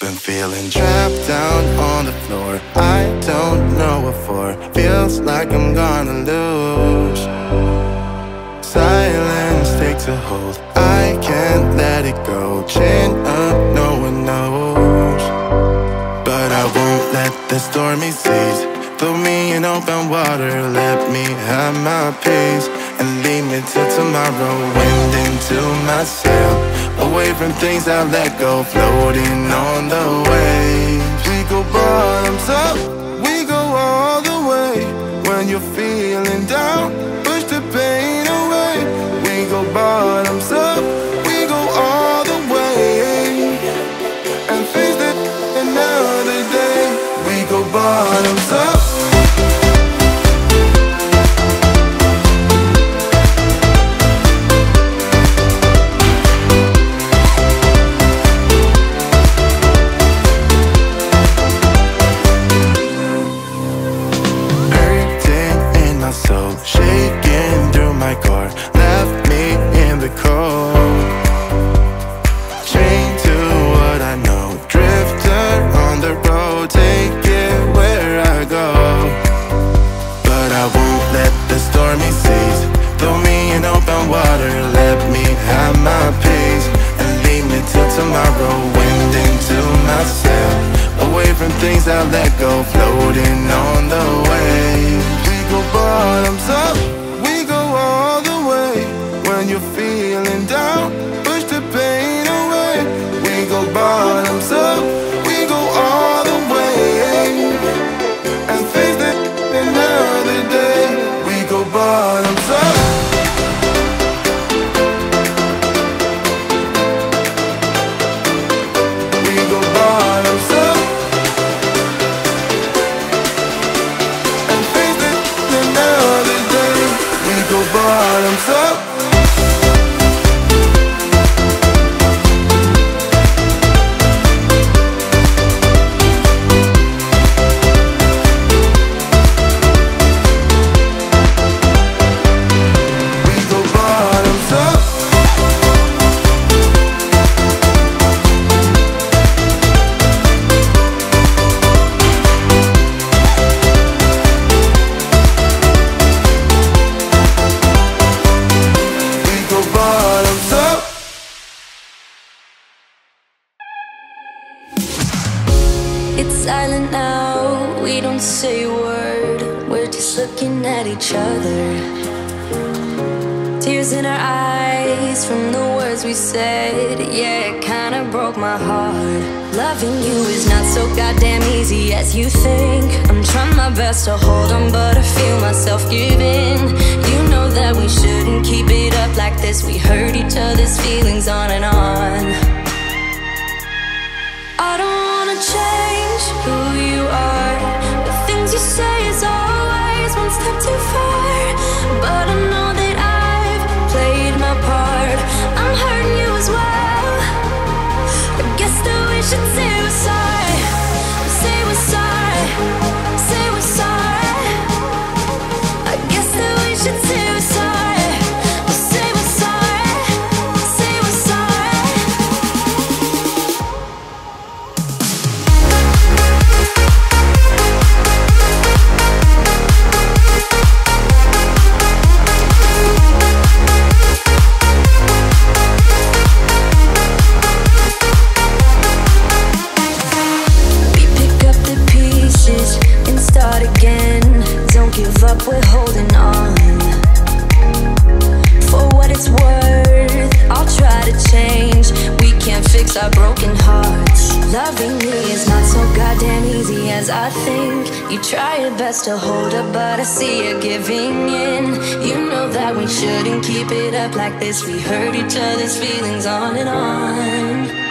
been feeling trapped down on the floor. I don't know what for. Feels like I'm gonna lose. Silence takes a hold. I can't let it go. Chain up, no one knows. But I won't let the stormy seas throw me in open water. Let me have my peace and leave me till tomorrow. Wind into my sail, away from things I let go, floating on the waves. We go bottoms up, soul, shaking through my core, left me in the cold. Chained to what I know, drifter on the road, take it where I go. But I won't let the stormy seas throw me in open water. Let me have my peace and leave me till tomorrow. Wind into my sail, away from things I let go, floating on the waves. Go bottoms up, we go all the way. When you're feeling down, silent now, we don't say a word. We're just looking at each other. Tears in our eyes from the words we said. Yeah, it kinda broke my heart. Loving you is not so goddamn easy as you think. I'm trying my best to hold on, but I feel myself can't our broken hearts. Loving me is not so goddamn easy as I think. You try your best to hold up, but I see you giving in. You know that we shouldn't keep it up like this. We hurt each other's feelings on and on.